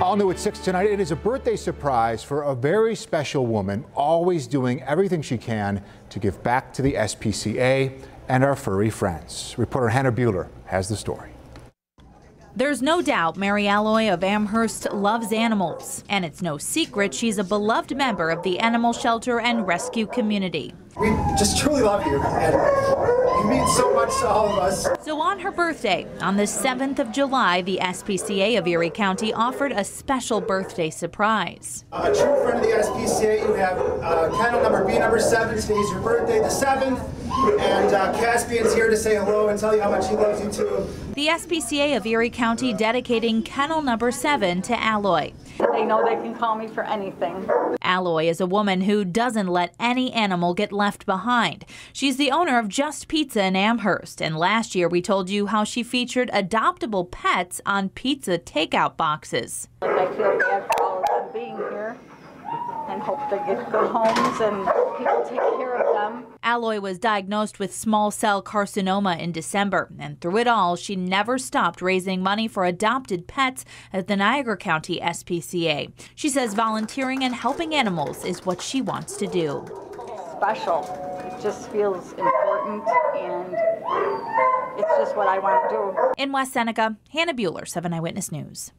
All new at 6 tonight, it is a birthday surprise for a very special woman, always doing everything she can to give back to the SPCA and our furry friends. Reporter Hannah Buehler has the story. There's no doubt Mary Alloy of Amherst loves animals, and it's no secret she's a beloved member of the animal shelter and rescue community. We just truly love you, and you mean so much to all of us. So on her birthday, on the 7th of July, the SPCA of Erie County offered a special birthday surprise. A true friend of the SPCA, you have uh, kennel number B number 7. Today's your birthday, the 7th, and uh, Caspian's here to say hello and tell you how much he loves you too. The SPCA of Erie County dedicating kennel number 7 to Alloy. They know they can call me for anything. Alloy is a woman who doesn't let any animal get left behind. She's the owner of Just Pizza in Amherst, and last year we told you how she featured adoptable pets on pizza takeout boxes. Like I feel bad for all of them being here and hope they get good homes and people take care of them. Alloy was diagnosed with small cell carcinoma in December, and through it all, she never stopped raising money for adopted pets at the Niagara County SPCA. She says volunteering and helping animals is what she wants to do. Special. It just feels important and it's just what I want to do. In West Seneca, Hannah Buehler, 7 Eyewitness News.